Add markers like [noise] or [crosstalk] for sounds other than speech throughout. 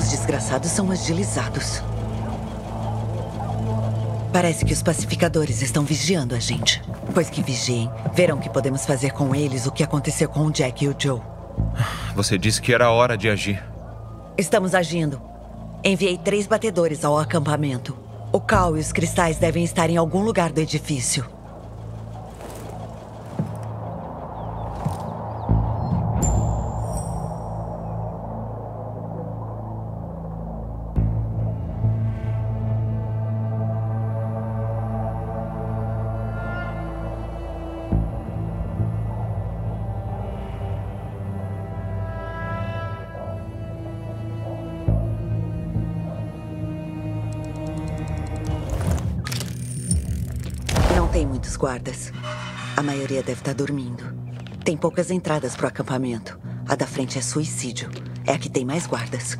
Os desgraçados são agilizados. Parece que os pacificadores estão vigiando a gente. Pois que vigiem, verão que podemos fazer com eles o que aconteceu com o Jack e o Joe. Você disse que era hora de agir. Estamos agindo. Enviei três batedores ao acampamento. O cal e os cristais devem estar em algum lugar do edifício. Deve estar dormindo. Tem poucas entradas para o acampamento. A da frente é suicídio. É a que tem mais guardas.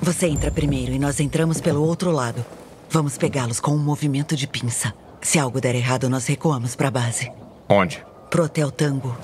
Você entra primeiro e nós entramos pelo outro lado. Vamos pegá-los com um movimento de pinça. Se algo der errado, nós recuamos para a base. Onde? Pro Hotel Tango.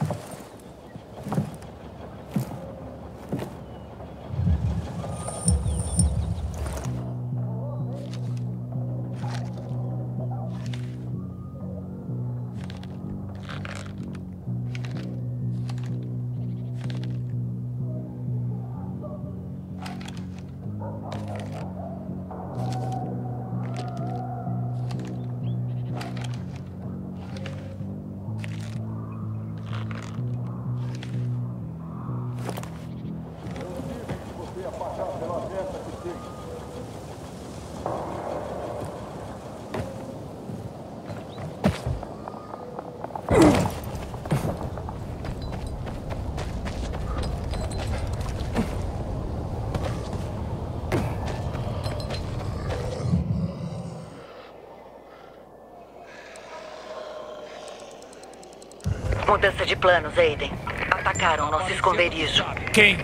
Mudança de planos, Aiden. Atacaram nosso esconderijo. Quem?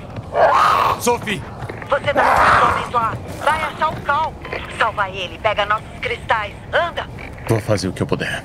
Sophie! Você tá com os homens lá. Vai achar o Cal. Salva ele, pega nossos cristais. Anda! Vou fazer o que eu puder.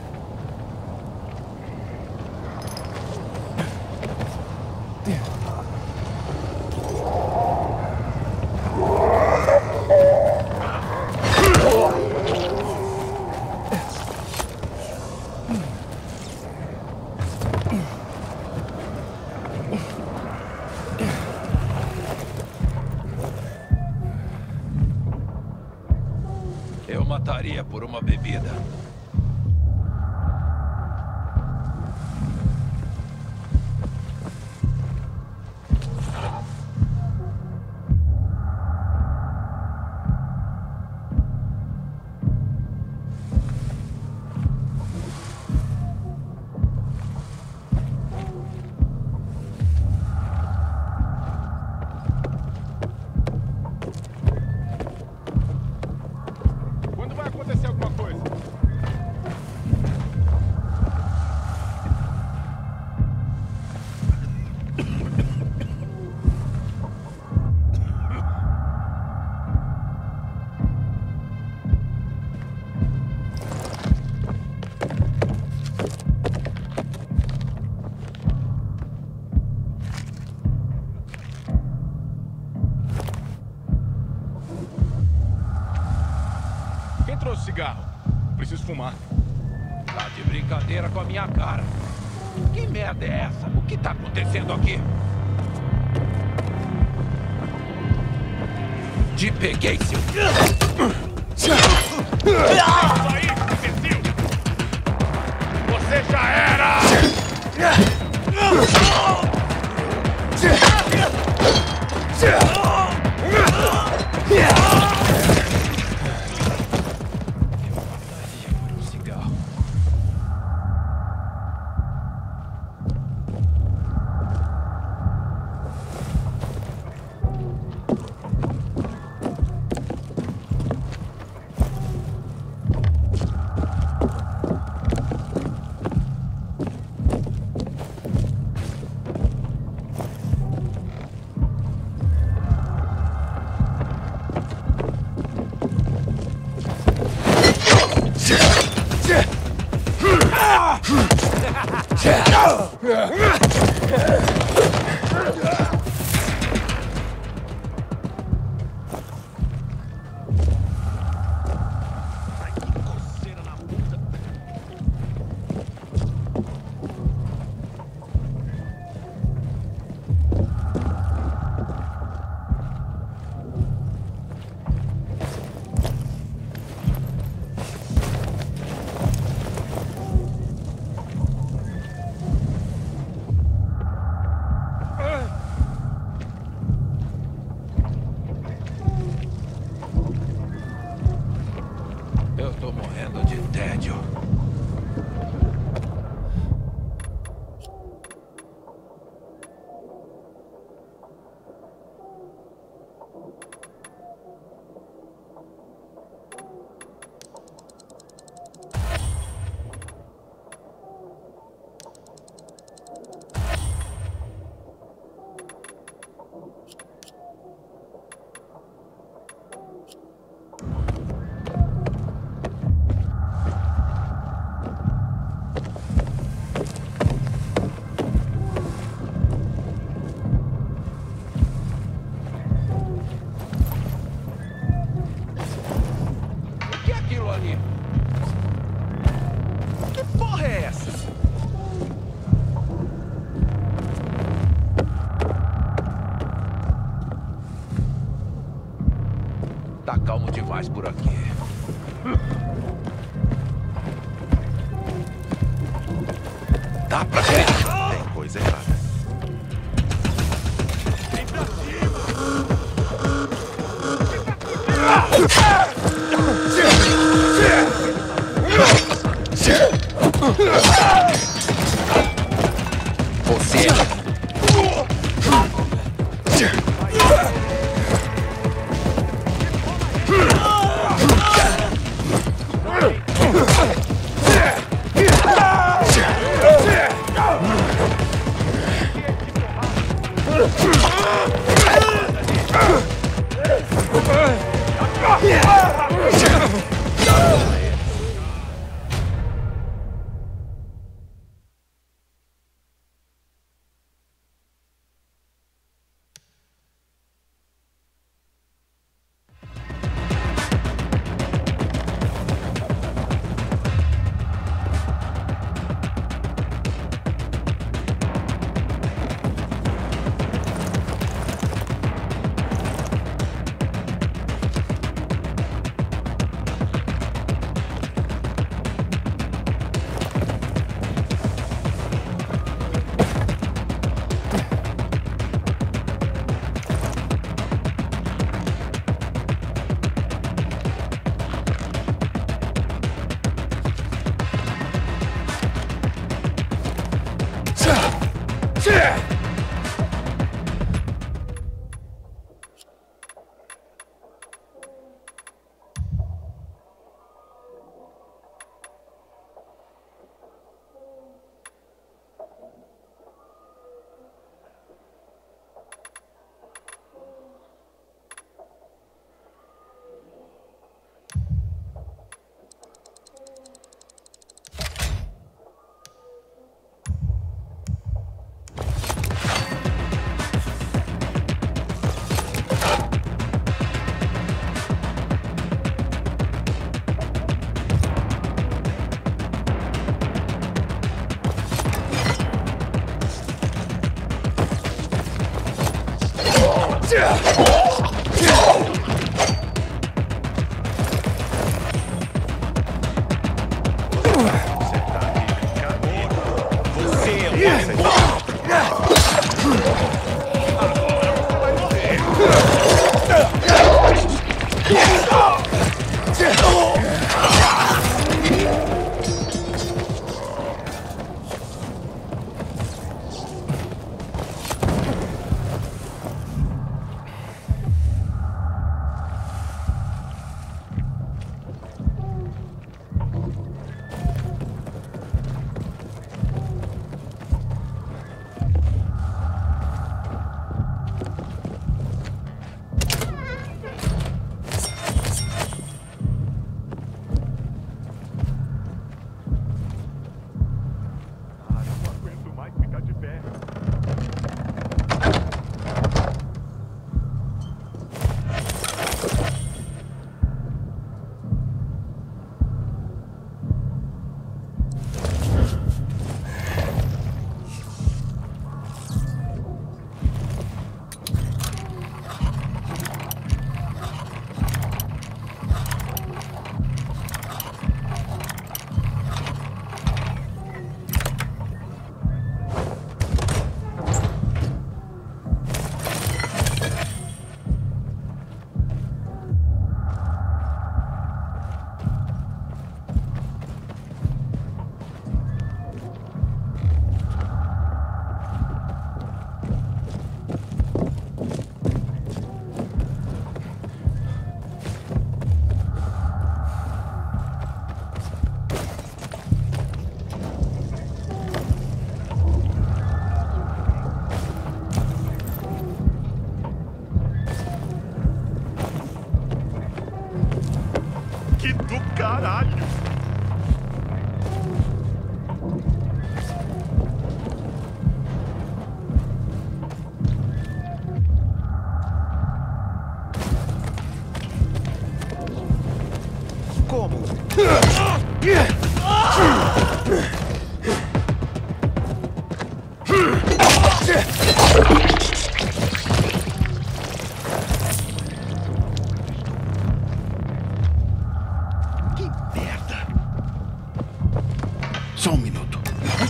Yeah. Demais por aqui.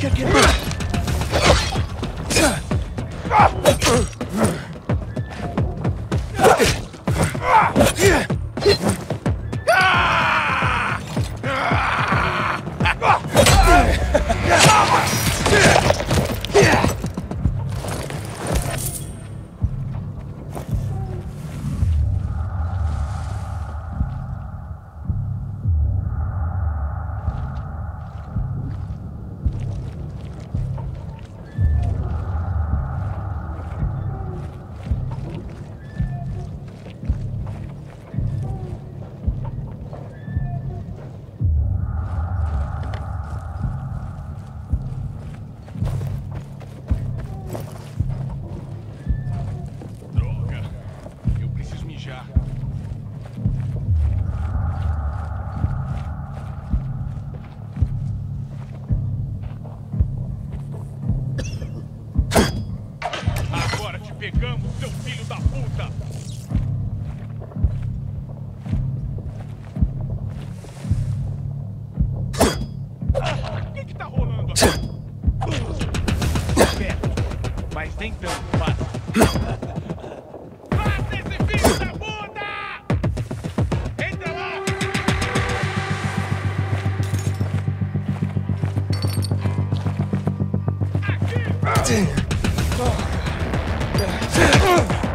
get, get, get. Uh!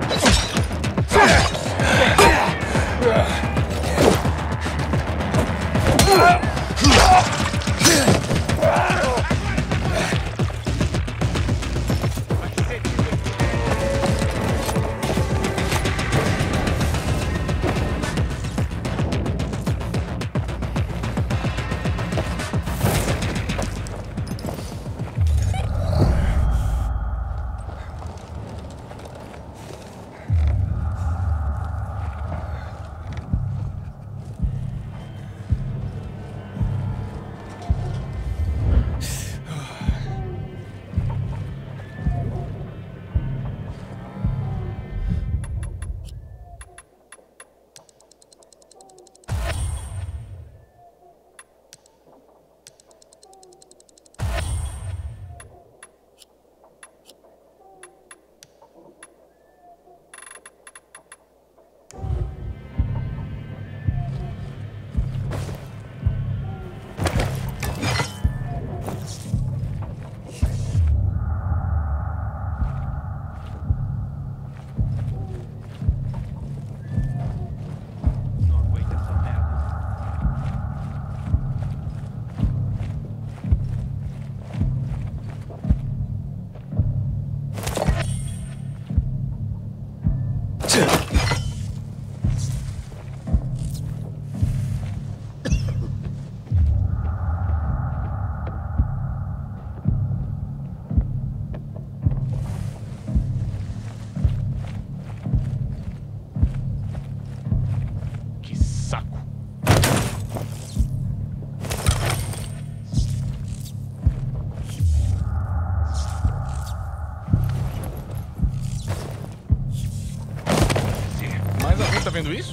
Vendo isso?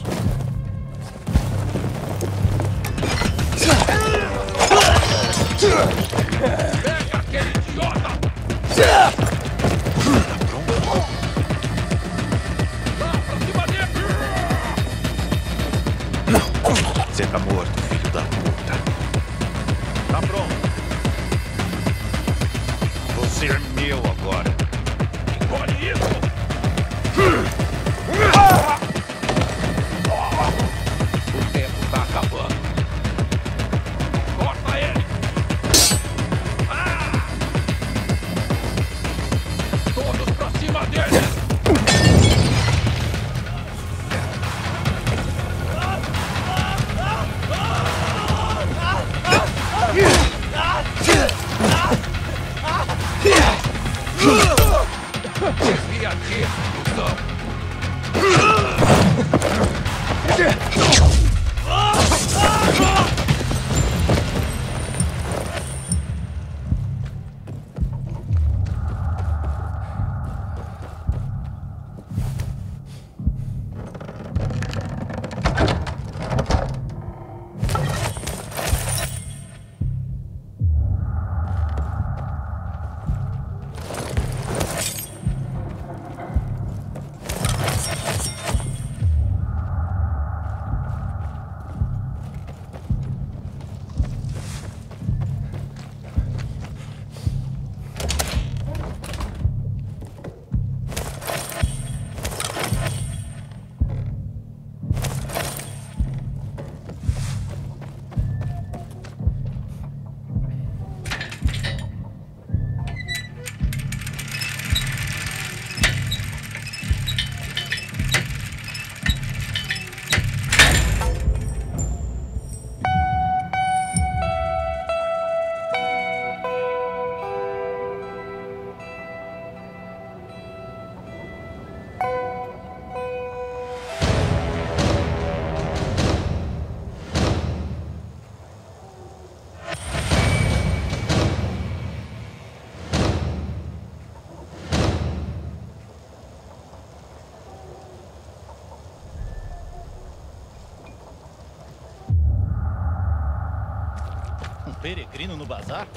Peregrino no bazar?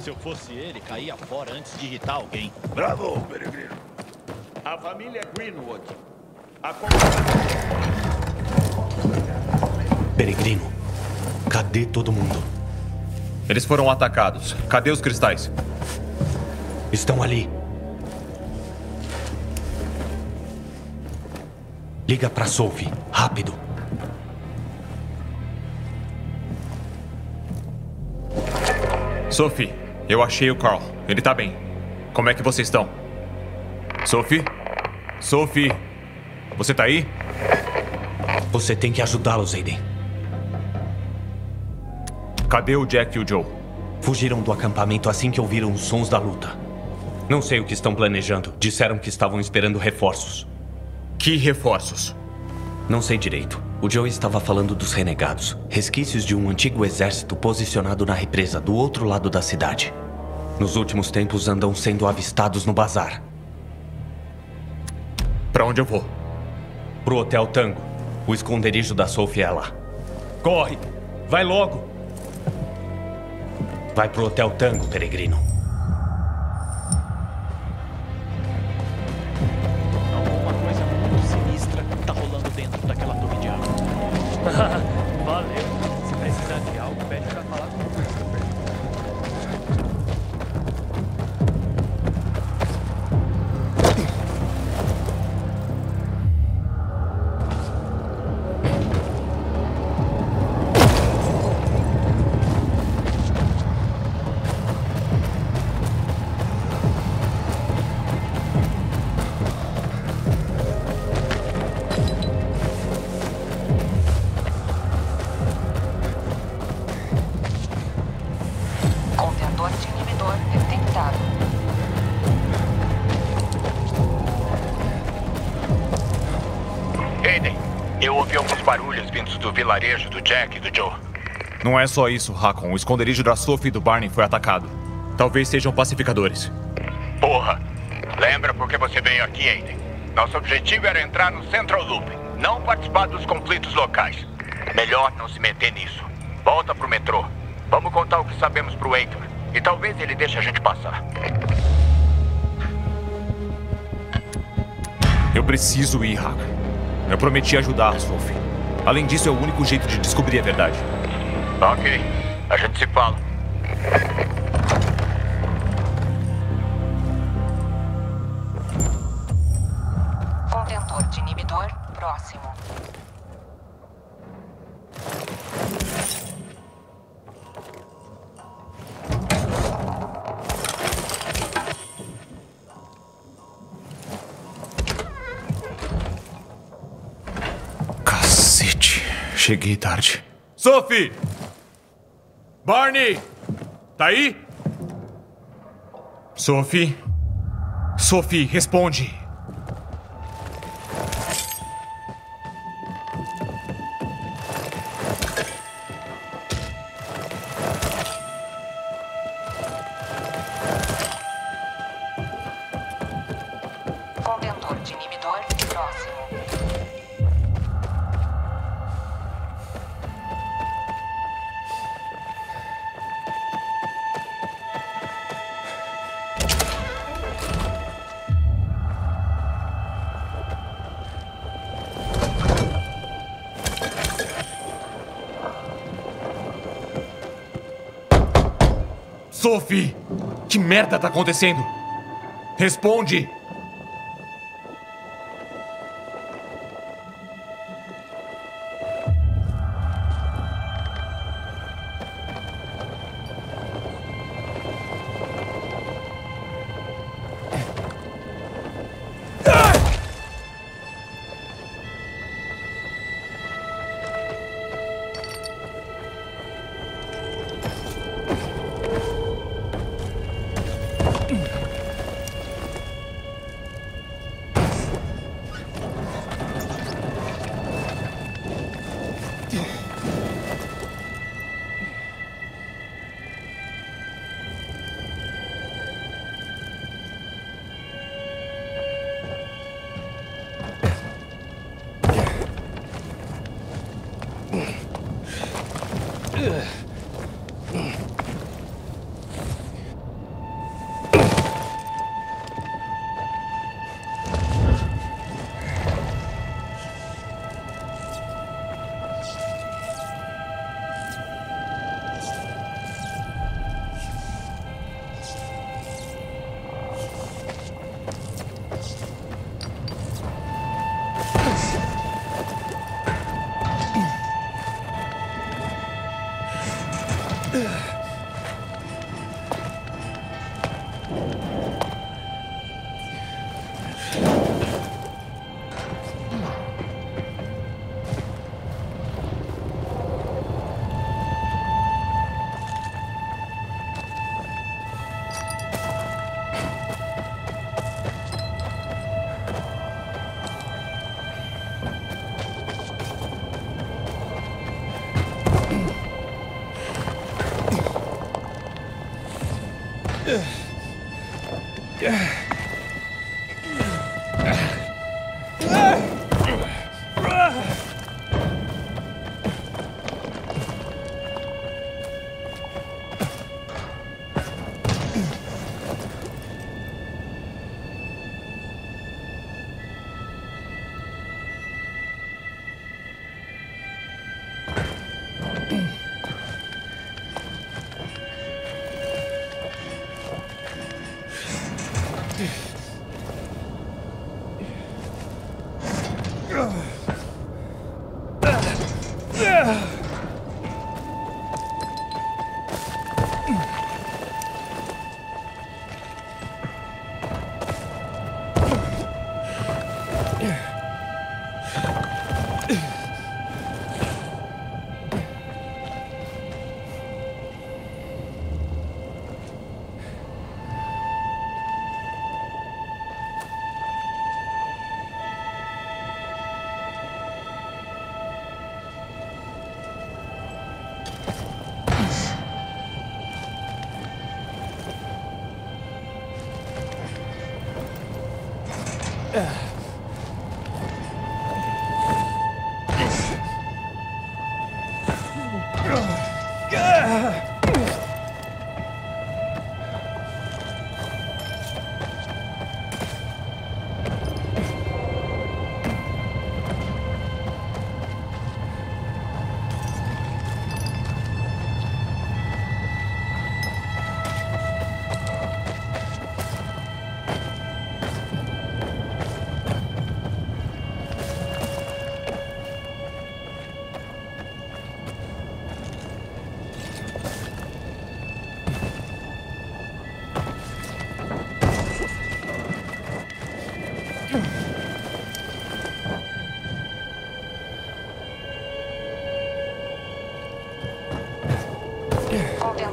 Se eu fosse ele, caía fora antes de irritar alguém. Bravo, peregrino. A família Greenwood. A Peregrino, cadê todo mundo? Eles foram atacados. Cadê os cristais? Estão ali. Liga pra Sophie, rápido. Sophie, eu achei o Carl. Ele tá bem. Como é que vocês estão? Sophie? Sophie? Você tá aí? Você tem que ajudá-los, Aiden. Cadê o Jack e o Joe? Fugiram do acampamento assim que ouviram os sons da luta. Não sei o que estão planejando. Disseram que estavam esperando reforços. Que reforços? Não sei direito. O Joe estava falando dos renegados, resquícios de um antigo exército posicionado na represa do outro lado da cidade. Nos últimos tempos andam sendo avistados no bazar. Para onde eu vou? Pro Hotel Tango. O esconderijo da Sophie é lá. Corre! Vai logo! Vai pro Hotel Tango, peregrino. Contentor de inibidor detectado. Aiden, eu ouvi alguns barulhos vindos do vilarejo do Jack e do Joe. Não é só isso, Hakon. O esconderijo da Sophie e do Barney foi atacado. Talvez sejam pacificadores. Porra! Lembra por que você veio aqui, Aiden? Nosso objetivo era entrar no Central Loop, não participar dos conflitos locais. Melhor não se meter nisso. Volta pro metrô. Vamos contar o que sabemos pro Heitor. E talvez ele deixe a gente passar. Eu preciso ir, Hakon. Eu prometi ajudar Sophie. Além disso, é o único jeito de descobrir a verdade. Ok, a gente se fala. Cheguei tarde. Sophie! Barney! Tá aí? Sophie? Sophie, responde. Sophie! Que merda tá acontecendo? Responde!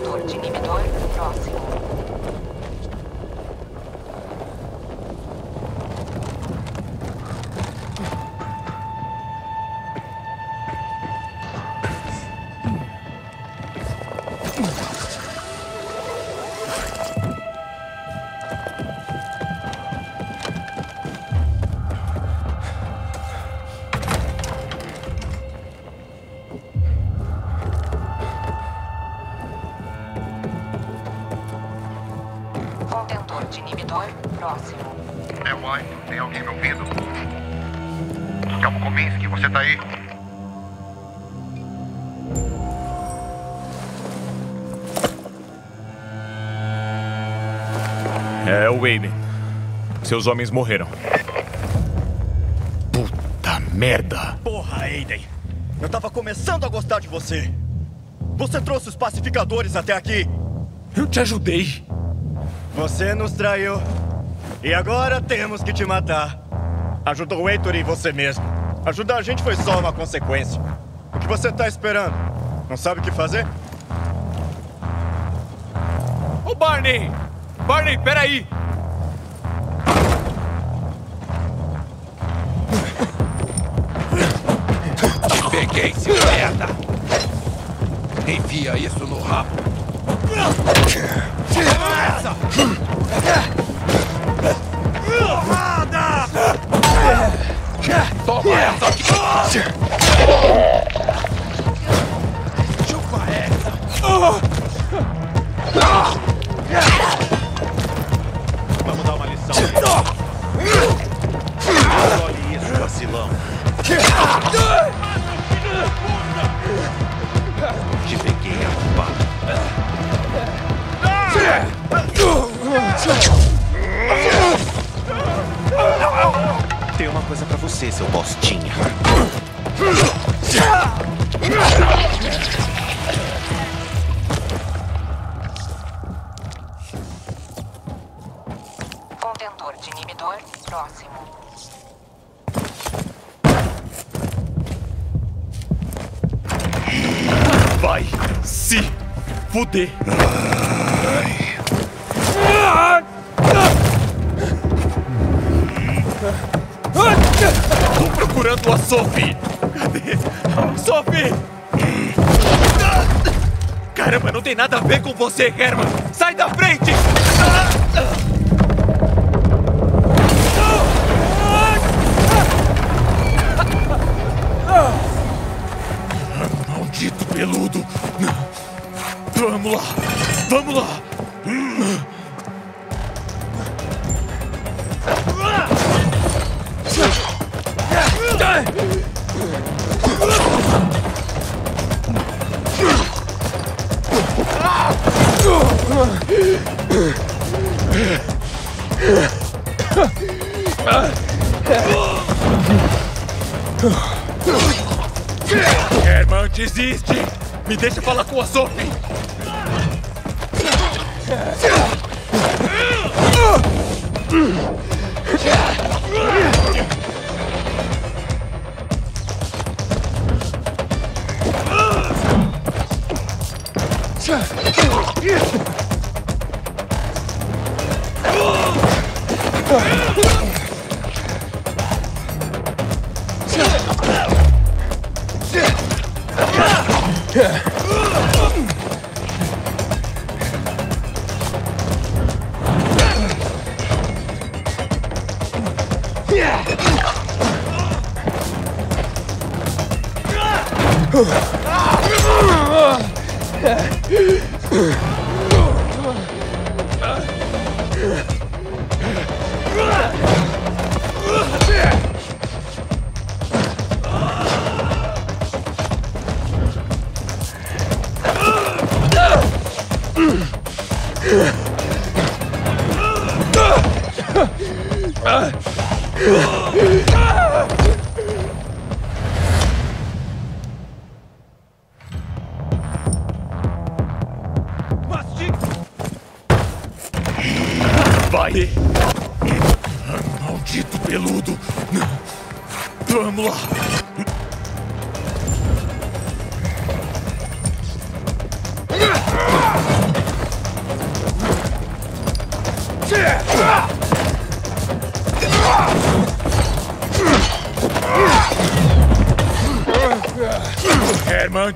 Contentor de Próximo. É White, tem alguém me ouvindo? Gustavo Kominski, você tá aí? É o Aiden. Seus homens morreram. Puta merda. Porra, Aiden! Eu tava começando a gostar de você! Você trouxe os pacificadores até aqui! Eu te ajudei. Você nos traiu. E agora temos que te matar. Ajudou o Heitor e você mesmo. Ajudar a gente foi só uma consequência. O que você tá esperando? Não sabe o que fazer? Ô Barney! Barney, peraí! Peguei, seu merda! Enfia isso no rabo. Huh? [laughs] Tem uma coisa pra você, seu bostinha. Contentor de inibidor próximo. Vai se fuder. Tem nada a ver com você, Herman. Sai da frente! 怖そうに。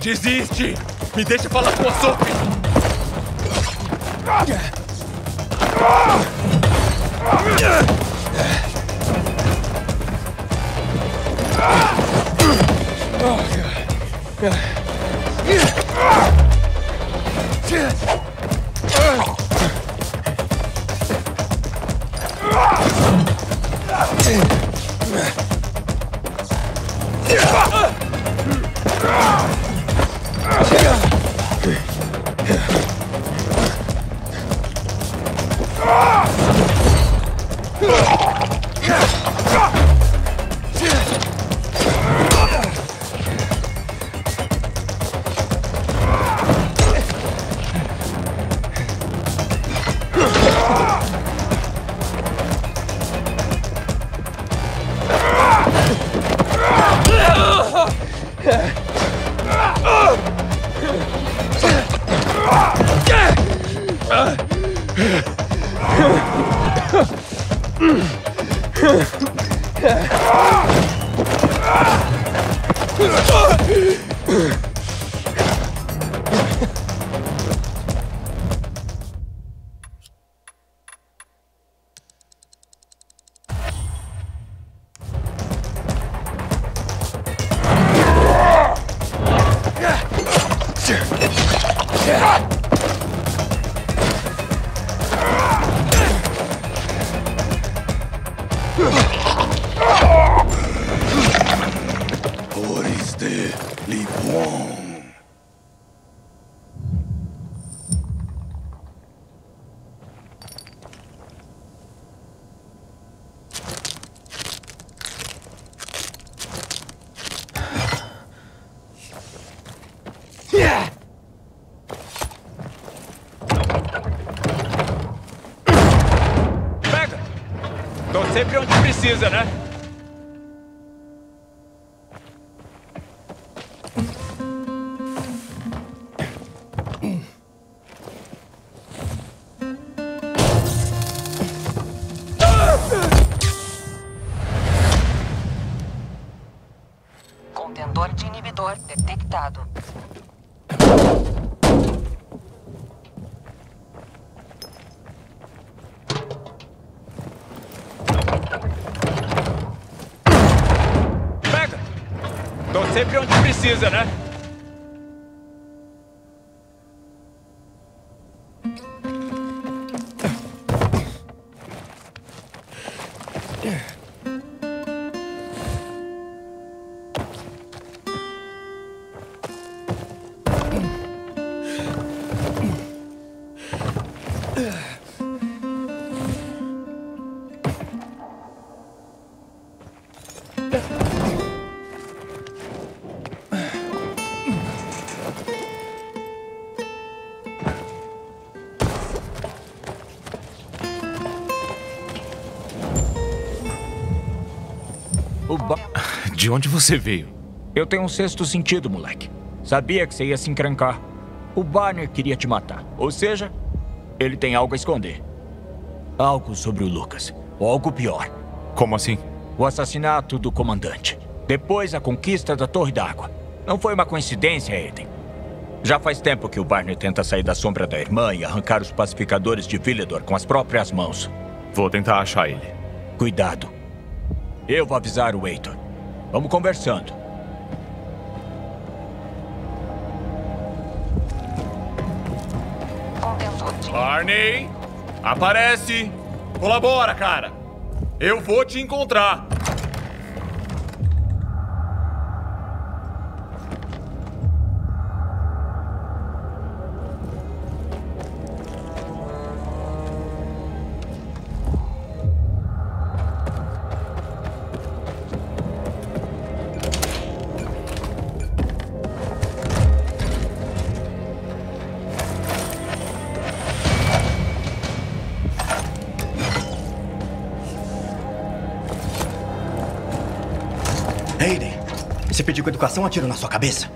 Desiste! Me deixa falar com a Sophie! Sempre onde precisa, né? Sempre onde onde você veio? Eu tenho um sexto sentido, moleque. Sabia que você ia se encrencar. O Barney queria te matar. Ou seja, ele tem algo a esconder. Algo sobre o Lucas. Ou algo pior. Como assim? O assassinato do comandante. Depois a conquista da Torre d'Água. Não foi uma coincidência, Aiden. Já faz tempo que o Barney tenta sair da sombra da irmã e arrancar os pacificadores de Villedor com as próprias mãos. Vou tentar achar ele. Cuidado. Eu vou avisar o Heitor. Vamos conversando. Barney, aparece! Colabora, cara! Eu vou te encontrar! Se pedir com educação, atiro na sua cabeça.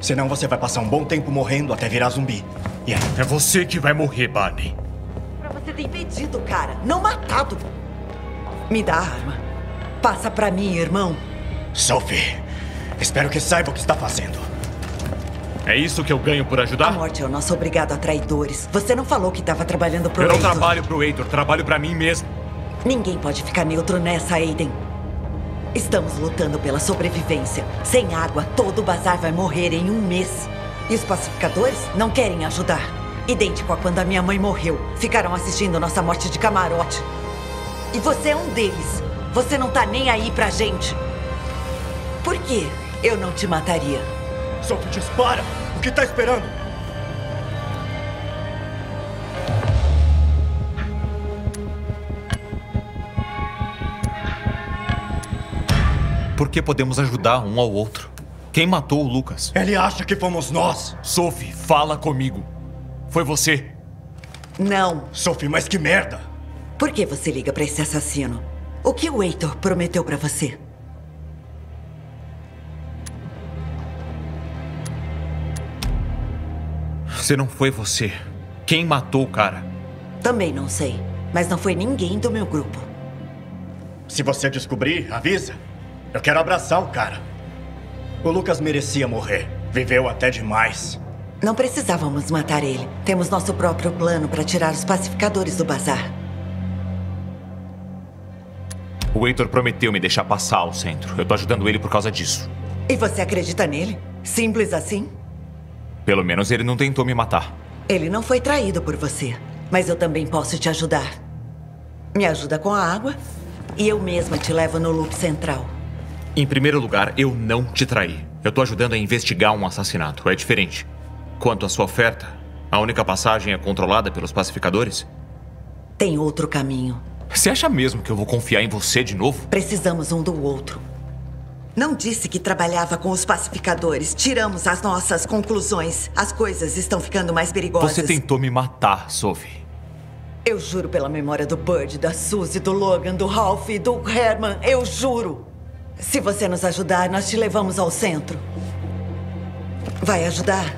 Senão você vai passar um bom tempo morrendo até virar zumbi. E aí? É você que vai morrer, Barney. Pra você ter impedido o cara, não matado. Me dá a arma. Passa pra mim, irmão. Sophie, espero que saiba o que está fazendo. É isso que eu ganho por A ajudar? morte é o nosso obrigado a traidores. Você não falou que estava trabalhando pro Eu não Heitor. trabalho pro Heitor, trabalho pra mim mesmo. Ninguém pode ficar neutro nessa, Aiden. Estamos lutando pela sobrevivência. Sem água, todo o bazar vai morrer em um mês. E os pacificadores não querem ajudar. Idêntico a quando a minha mãe morreu. Ficaram assistindo nossa morte de camarote. E você é um deles. Você não tá nem aí pra gente. Por quê? Eu não te mataria. Sophie, dispara! O que está esperando? Por que podemos ajudar um ao outro? Quem matou o Lucas? Ele acha que fomos nós. Sophie, fala comigo. Foi você. Não. Sophie, mas que merda! Por que você liga pra esse assassino? O que o Heitor prometeu pra você? Se não foi você, quem matou o cara? Também não sei. Mas não foi ninguém do meu grupo. Se você descobrir, avisa. Eu quero abraçar o cara. O Lucas merecia morrer. Viveu até demais. Não precisávamos matar ele. Temos nosso próprio plano para tirar os pacificadores do bazar. O Heitor prometeu me deixar passar ao centro. Eu tô ajudando ele por causa disso. E você acredita nele? Simples assim? Pelo menos ele não tentou me matar. Ele não foi traído por você. Mas eu também posso te ajudar. Me ajuda com a água e eu mesma te levo no loop central. Em primeiro lugar, eu não te traí. Eu tô ajudando a investigar um assassinato. É diferente. Quanto à sua oferta, a única passagem é controlada pelos pacificadores? Tem outro caminho. Você acha mesmo que eu vou confiar em você de novo? Precisamos um do outro. Não disse que trabalhava com os pacificadores. Tiramos as nossas conclusões. As coisas estão ficando mais perigosas. Você tentou me matar, Sophie. Eu juro pela memória do Bud, da Suzy, do Logan, do Ralph e do Herman. Eu juro. Se você nos ajudar, nós te levamos ao centro. Vai ajudar?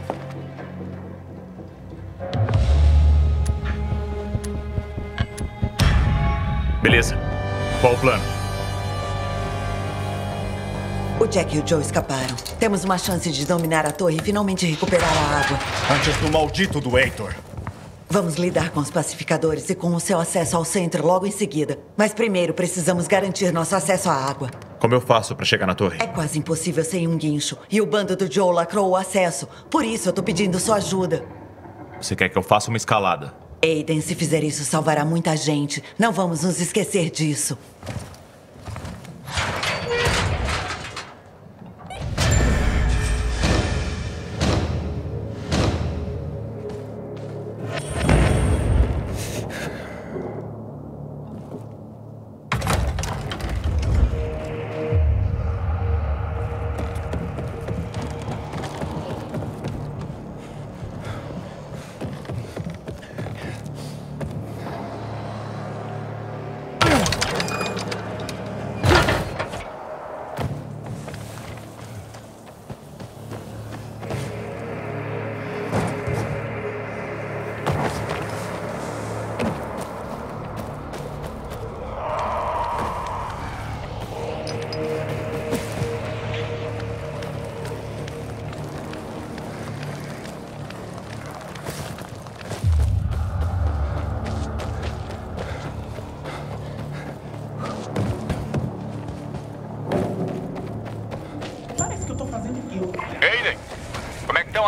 Beleza. Qual o plano? O Jack e o Joe escaparam. Temos uma chance de dominar a torre e finalmente recuperar a água. Antes do maldito do Heitor. Vamos lidar com os pacificadores e com o seu acesso ao centro logo em seguida. Mas primeiro precisamos garantir nosso acesso à água. Como eu faço pra chegar na torre? É quase impossível sem um guincho. E o bando do Joe lacrou o acesso. Por isso eu tô pedindo sua ajuda. Você quer que eu faça uma escalada? Aiden, se fizer isso, salvará muita gente. Não vamos nos esquecer disso.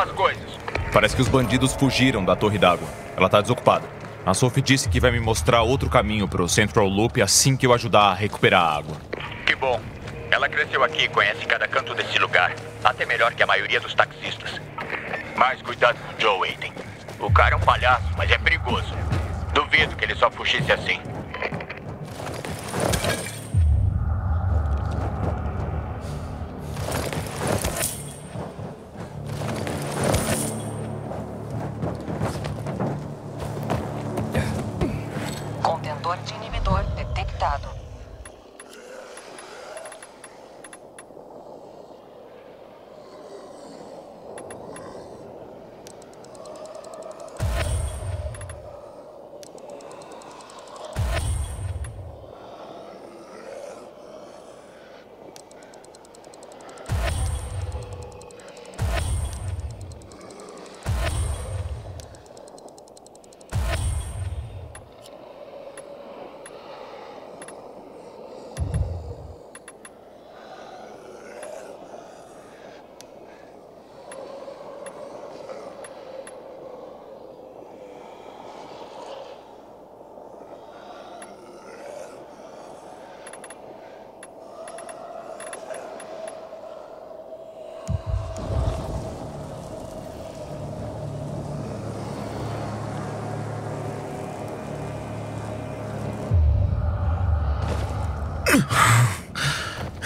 As coisas? Parece que os bandidos fugiram da torre d'água. Ela tá desocupada. A Sophie disse que vai me mostrar outro caminho pro Central Loop assim que eu ajudar a recuperar a água. Que bom. Ela cresceu aqui e conhece cada canto desse lugar. Até melhor que a maioria dos taxistas. Mas cuidado com o Joe, Aiden. O cara é um palhaço, mas é perigoso. Duvido que ele só fugisse assim.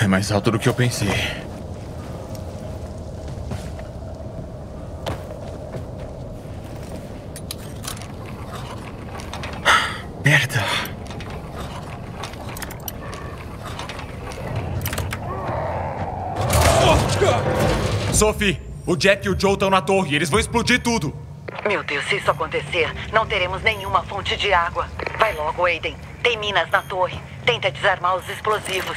É mais alto do que eu pensei. Merda. Sophie, o Jack e o Joe estão na torre. Eles vão explodir tudo. Meu Deus, se isso acontecer, não teremos nenhuma fonte de água. Vai logo, Aiden. Tem minas na torre. Tenta desarmar os explosivos.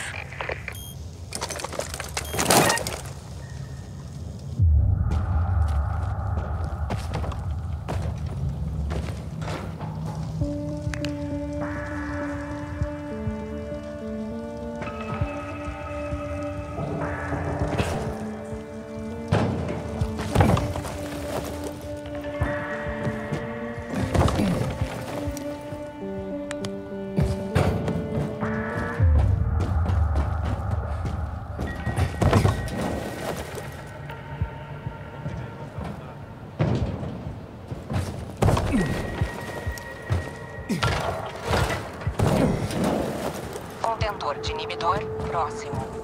Contentor de inibidor próximo.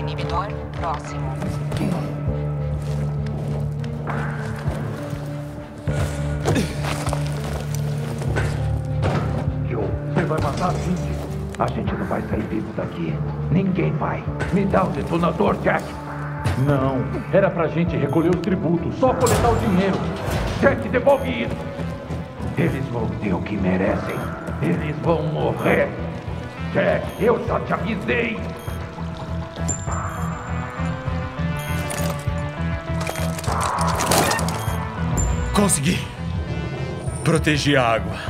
Inibidor próximo. matar a gente. A gente não vai sair vivo daqui. Ninguém vai. Me dá o detonador, Jack. Não, era pra gente recolher os tributos, só coletar o dinheiro. Jack, devolve isso. Eles vão ter o que merecem. Eles vão morrer. Jack, eu já te avisei. Consegui. Proteger a água.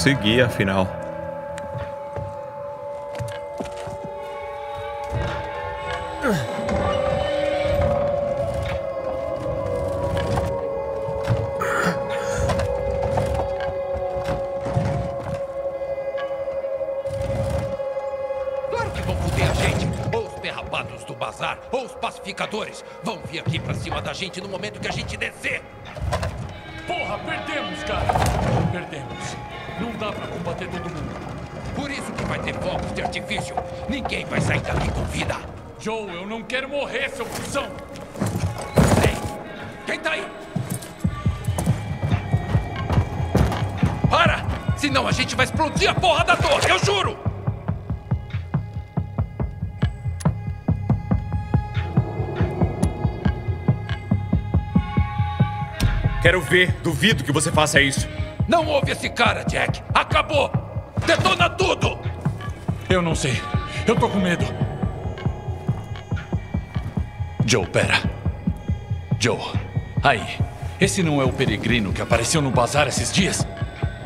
Consegui, afinal. Claro que vão foder a gente. Ou os perrabados do bazar, ou os pacificadores. Vão vir aqui pra cima da gente no momento que a gente descer. Quero morrer, seu cuzão! Ei, quem tá aí? Para! Senão a gente vai explodir a porra da torre, eu juro! Quero ver. Duvido que você faça isso. Não ouve esse cara, Jack. Acabou! Detona tudo! Eu não sei. Eu tô com medo. Joe, pera. Joe, aí. Esse não é o peregrino que apareceu no bazar esses dias?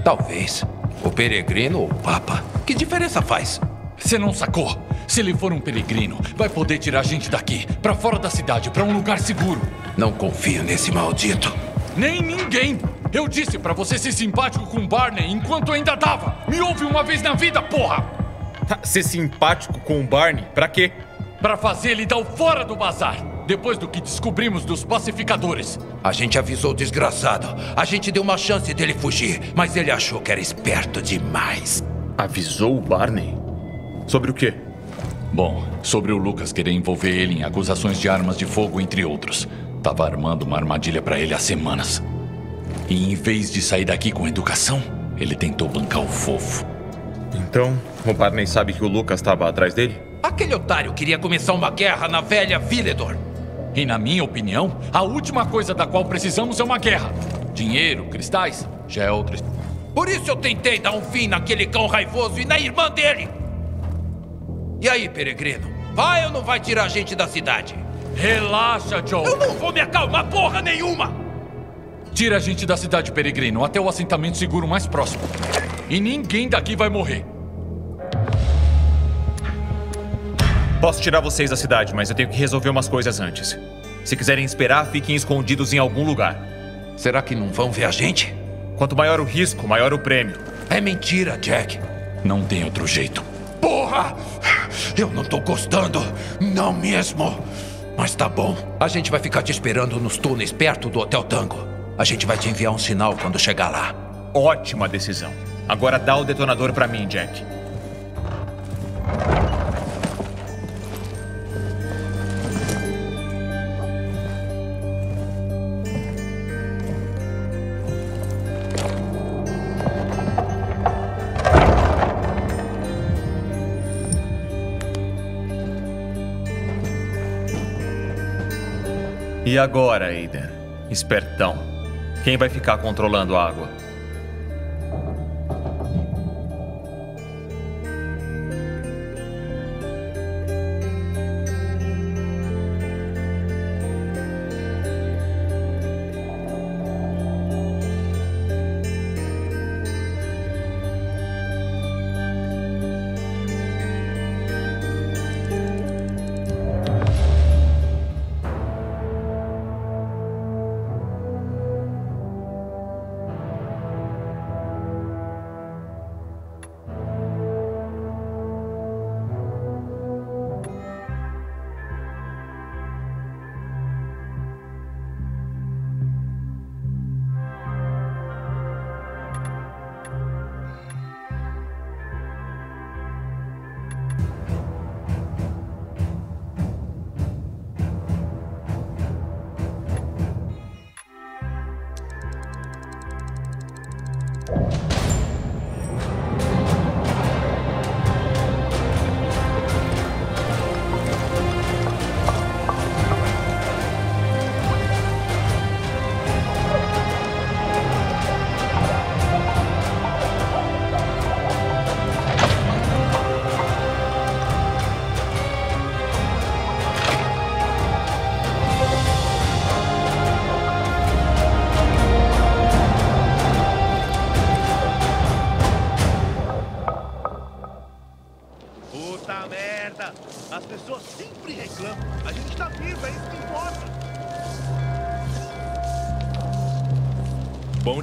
Talvez. O peregrino ou o papa. Que diferença faz? Você não sacou? Se ele for um peregrino, vai poder tirar a gente daqui, pra fora da cidade, pra um lugar seguro. Não confio nesse maldito. Nem ninguém! Eu disse pra você ser simpático com Barney enquanto ainda dava! Me ouve uma vez na vida, porra! Ser simpático com o Barney? Pra quê? Pra fazer ele dar o fora do bazar! Depois do que descobrimos dos pacificadores. A gente avisou o desgraçado. A gente deu uma chance dele fugir, mas ele achou que era esperto demais. Avisou o Barney? Sobre o quê? Bom, sobre o Lucas querer envolver ele em acusações de armas de fogo, entre outros. Tava armando uma armadilha pra ele há semanas. E em vez de sair daqui com educação, ele tentou bancar o fofo. Então, o Barney sabe que o Lucas estava atrás dele? Aquele otário queria começar uma guerra na velha Villedor. E na minha opinião, a última coisa da qual precisamos é uma guerra. Dinheiro, cristais, já é outra. Por isso eu tentei dar um fim naquele cão raivoso e na irmã dele. E aí, peregrino? Vai ou não vai tirar a gente da cidade? Relaxa, Joe. Eu não vou me acalmar porra nenhuma! Tira a gente da cidade, peregrino, até o assentamento seguro mais próximo. E ninguém daqui vai morrer. Posso tirar vocês da cidade, mas eu tenho que resolver umas coisas antes. Se quiserem esperar, fiquem escondidos em algum lugar. Será que não vão ver a gente? Quanto maior o risco, maior o prêmio. É mentira, Jack. Não tem outro jeito. Porra! Eu não tô gostando. Não mesmo. Mas tá bom. A gente vai ficar te esperando nos túneis perto do Hotel Tango. A gente vai te enviar um sinal quando chegar lá. Ótima decisão. Agora dá o detonador pra mim, Jack. E agora, Aiden? Espertão. Quem vai ficar controlando a água?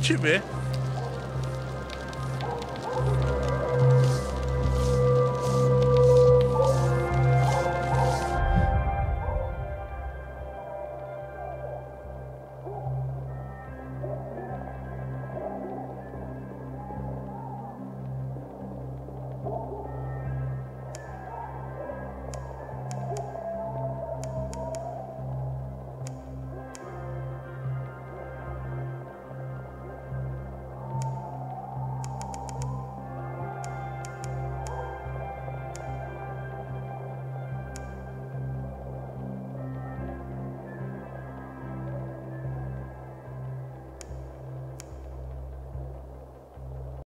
Te ver.